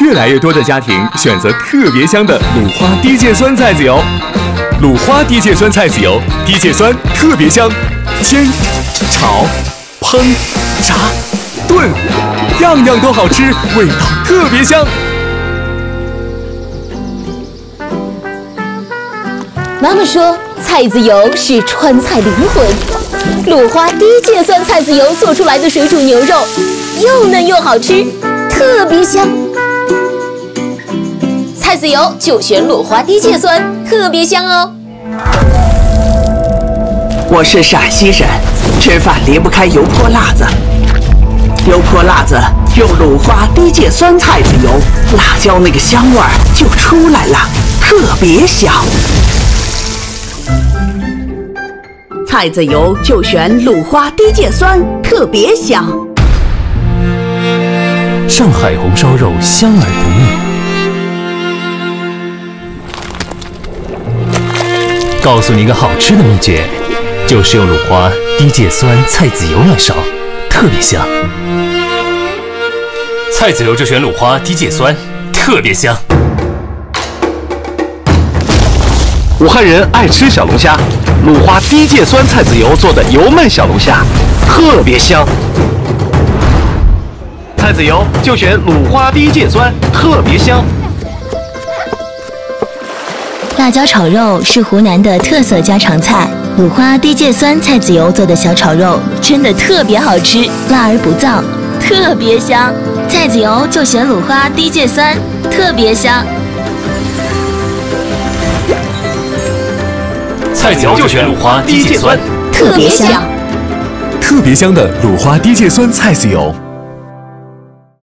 越来越多的家庭选择特别香的鲁花低芥酸菜籽油。鲁花低芥酸菜籽油，低芥酸特别香，煎、炒、烹、炸、炖，样样都好吃，味道特别香。妈妈说，菜籽油是川菜灵魂。鲁花低芥酸菜籽油做出来的水煮牛肉，又嫩又好吃，特别香。菜籽油就选鲁花低芥酸，特别香哦。我是陕西人，吃饭离不开油泼辣子。油泼辣子用鲁花低芥酸菜籽油，辣椒那个香味儿就出来了，特别香。菜籽油就选鲁花低芥酸，特别香。上海红烧肉香而不腻。告诉你一个好吃的秘诀，就是用鲁花低芥酸菜籽油来烧，特别香。菜籽油就选鲁花低芥酸，特别香。武汉人爱吃小龙虾，鲁花低芥酸菜籽油做的油焖小龙虾，特别香。菜籽油就选鲁花低芥酸，特别香。辣椒炒肉是湖南的特色家常菜，鲁花低芥酸菜籽油做的小炒肉真的特别好吃，辣而不燥，特别香。菜籽油就选鲁花低芥酸，特别香。菜籽油就选鲁花低芥酸，特别香，特别香的鲁花低芥酸菜籽油。